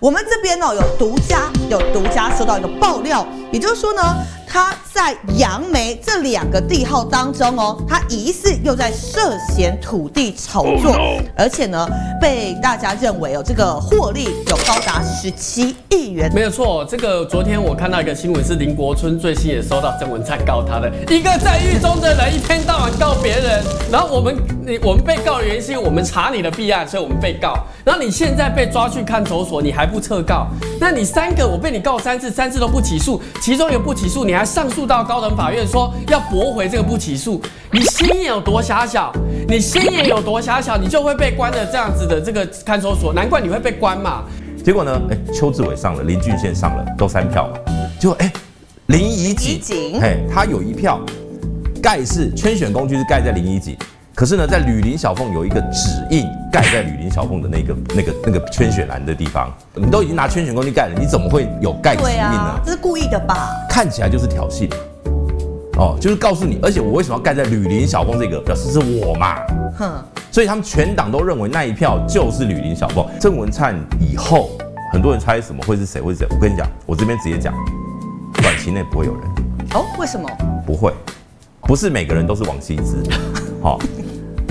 我们这边呢有独家有独家收到一个爆料，也就是说呢，他在杨梅这两个地号当中哦，他疑似又在涉嫌土地炒作，而且呢被大家认为哦这个获利有高达十七亿元。没有错，这个昨天我看到一个新闻是林国春最新也收到郑文灿告他的一个在狱中的人，一天到晚告别人，然后我们你我们被告的原因是因为我们查你的弊案，所以我们被告，然后你现在被抓去看守所，你还不撤告，那你三个我被你告三次，三次都不起诉，其中一个不起诉，你还上诉到高等法院说要驳回这个不起诉，你心眼有多狭小？你心眼有多狭小，你就会被关的这样子的这个看守所，难怪你会被关嘛。结果呢，哎，邱志伟上了，林俊宪上了，都三票嘛。结果哎，林怡景，哎，他有一票，盖是圈选工具是盖在林怡景。可是呢，在吕林小凤有一个指印盖在吕林小凤的那个、那个、那个圈选栏的地方，你都已经拿圈选工具盖了，你怎么会有盖指印呢？这是故意的吧？看起来就是挑衅，哦，就是告诉你，而且我为什么要盖在吕林小凤这个，表示是我嘛？哼，所以他们全党都认为那一票就是吕林小凤。郑文灿以后，很多人猜什么会是谁会是谁？我跟你讲，我这边直接讲，短期内不会有人。哦，为什么？不会，不是每个人都是王羲之，好。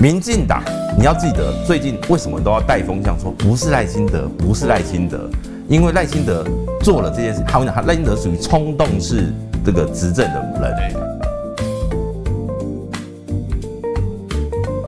民进党，你要记得，最近为什么都要带风向说不是赖清德，不是赖清德，因为赖清德做了这件事，他讲他赖清德属于冲动式这个执政的人，